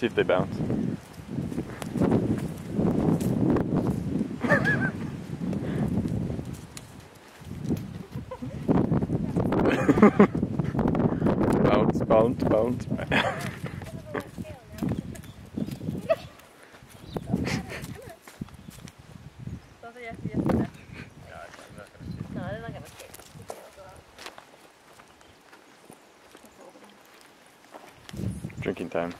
See if they bounce. bounce, bounce, bounce. Drinking time.